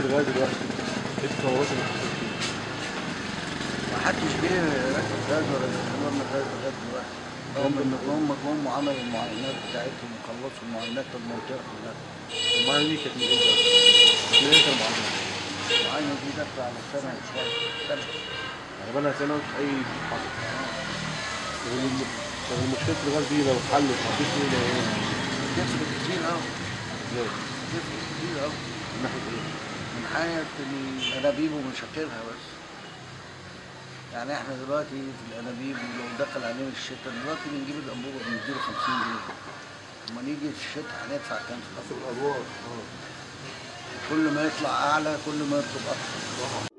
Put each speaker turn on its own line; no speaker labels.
لغايه دلوقتي إيه التطورات اللي حصلت فيه؟
محدش جه ركب غاز ولا بيعملوا لنا غاز لغاية دلوقتي هم ان هم جم وعملوا المعاينات بتاعتهم وخلصوا المعاينات المنطقة كلها
المعاينه دي كانت من إمتى؟ من إمتى المعاينه؟
المعاينه دي داخلة على سنة وشوية سنة
يعني بقى لها سنه أي حصل طب مشكله الغاز دي لو اتحلت هتفرق ولا إيه؟
تفرق كتير قوي كتير قوي
من ناحية إيه؟
من حياة الأنابيب ومشاكلها بس. يعني إحنا دلوقتي في الأنابيب لو دخل علينا الشتاء دلوقتي بنجيب الأنبوبة بنديله 50 جنيه. لما نيجي في الشتاء هندفع كام؟ في الأنبوبة
آه.
كل ما يطلع أعلى كل ما يطلب أكتر.